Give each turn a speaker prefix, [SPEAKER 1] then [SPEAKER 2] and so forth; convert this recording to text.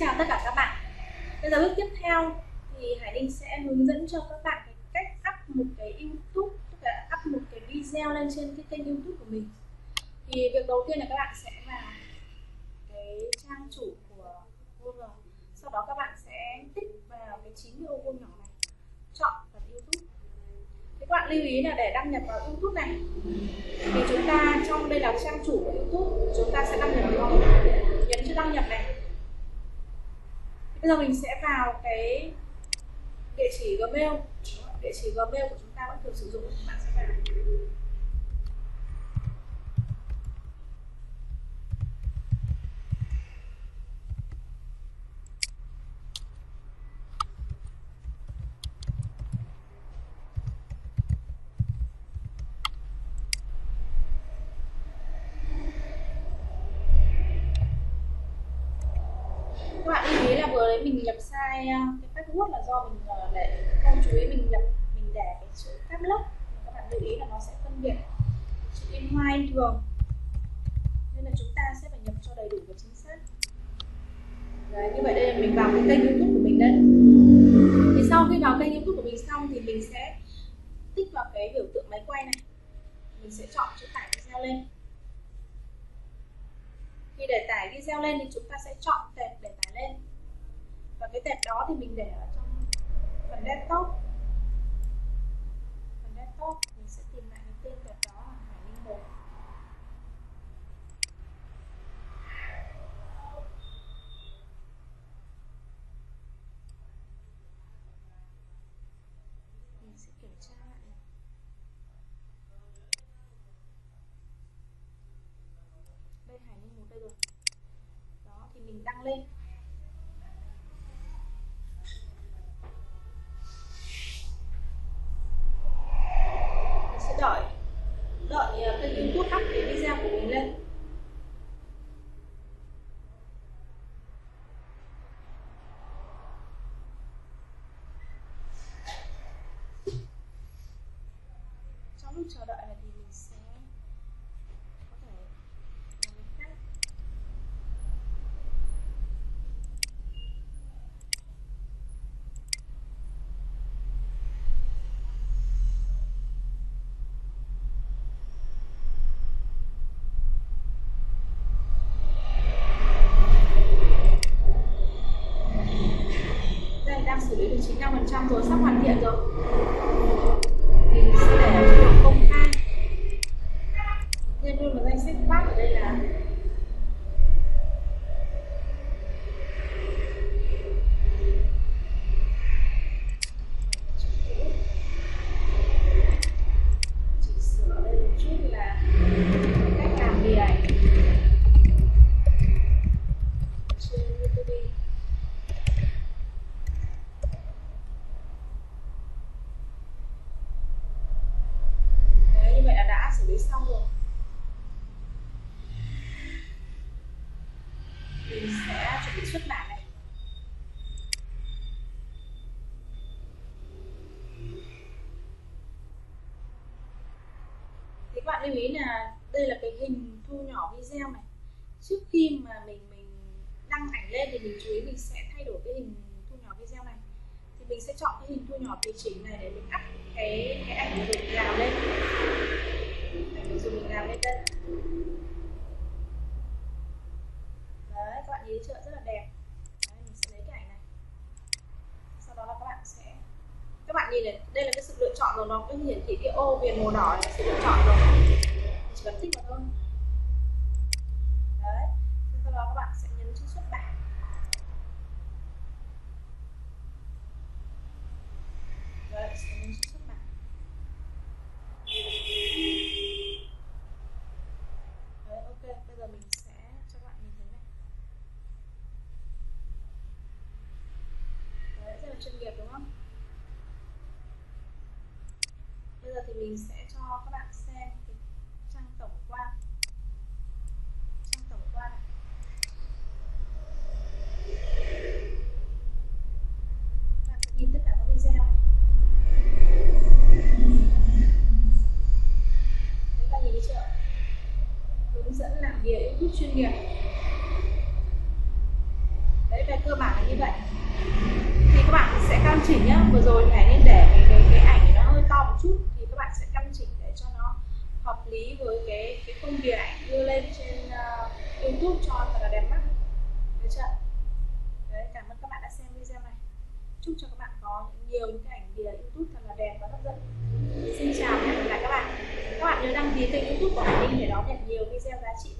[SPEAKER 1] chào tất cả các bạn. Bây giờ bước tiếp theo thì Hải Linh sẽ hướng dẫn cho các bạn cái cách up một cái YouTube, tức là up một cái video lên trên cái kênh YouTube của mình. Thì việc đầu tiên là các bạn sẽ vào cái trang chủ của Google. Sau đó các bạn sẽ tích vào cái chín cái ô vuông nhỏ này, chọn phần YouTube. Thì các bạn lưu ý là để đăng nhập vào YouTube này, thì chúng ta trong đây là trang chủ của YouTube, chúng ta sẽ đăng nhập vào, nhấn cho đăng nhập này bây giờ mình sẽ vào cái địa chỉ gmail. Địa chỉ gmail của chúng ta vẫn thường sử dụng. Các bạn sẽ vào. Các bạn đấy mình nhập sai à, cái password là do mình à, để không chú ý mình nhập mình để cái chữ caps lock các bạn lưu ý là nó sẽ phân biệt chữ in hoa in thường. Nên là chúng ta sẽ phải nhập cho đầy đủ và chính xác. Đấy, như vậy đây là mình vào cái kênh youtube của mình đây. Thì sau khi vào kênh youtube của mình xong thì mình sẽ tích vào cái biểu tượng máy quay này. Mình sẽ chọn chữ tải video lên. Khi để tải video lên thì chúng ta sẽ chọn tệp để tải lên và cái tệp đó thì mình để ở trong phần desktop. Phần desktop, mình sẽ tìm lại cái tên tệp đó là hải linh một. Mình sẽ kiểm tra lại đây, hải linh một đây rồi. Đó, thì mình đăng lên mình sẽ đợi đợi ờ, kênh youtube up cái video của mình lên trong lúc chờ đợi là thì mình sẽ có thể làm việc đây, đang xử lý được 95% rồi. Sắp hoàn thiện rồi mình sẽ để ở chế độ công khai thêm luôn một danh sách khác ở đây là chỉ sửa đây một chút là cách làm bìa ảnh trên YouTube Đấy, như vậy là đã xử lý xong rồi mình sẽ chuẩn bị xuất bản này thì các bạn lưu ý là đây là cái hình thu nhỏ video này. Trước khi mà mình mình đăng ảnh lên thì mình chú ý mình sẽ thay đổi cái hình thu nhỏ video này. Thì mình sẽ chọn cái hình thu nhỏ tùy chỉnh này để mình up cái cái ảnh của mình làm lên. Ảnh mình dùng mình làm lên đây đấy các bạn nhìn thấy chưa rất là đẹp đấy, mình sẽ lấy cái ảnh này sau đó là các bạn sẽ các bạn nhìn này đây là cái sự lựa chọn rồi, nó cứ hiển thị cái ô viền màu đỏ là sự lựa chọn rồi. Mình chỉ cần tích vào thôi. Đấy sau đó các bạn sẽ nhấn chữ xuất bản. Đấy, sẽ nhấn chữ xuất bản. Đấy, ok, bây giờ mình sẽ cho các bạn nhìn thấy này. Đấy, rất là chuyên nghiệp đúng không bây giờ thì mình sẽ cho các bạn xem cái trang tổng quan. Trang tổng quan này. Các bạn sẽ nhìn tất cả các video này. Ta các bạn nhìn thấy chưa? Hướng dẫn làm việc YouTube chuyên nghiệp. Đấy về cơ bản là như vậy. Thì các bạn sẽ căn chỉnh nhá. Vừa rồi thì hãy nên để cái cái, cái ảnh nó hơi to một chút bạn sẽ căn chỉnh để cho nó hợp lý với cái cái công việc ảnh đưa lên trên uh, YouTube cho thật là đẹp mắt. Được chưa đấy cảm ơn các bạn đã xem video này. Chúc cho các bạn có nhiều những cái ảnh bìa YouTube thật là đẹp và hấp dẫn. Xin chào và hẹn gặp lại các bạn. Các bạn nhớ đăng ký kênh YouTube của Hải Linh để đón nhận nhiều video giá trị.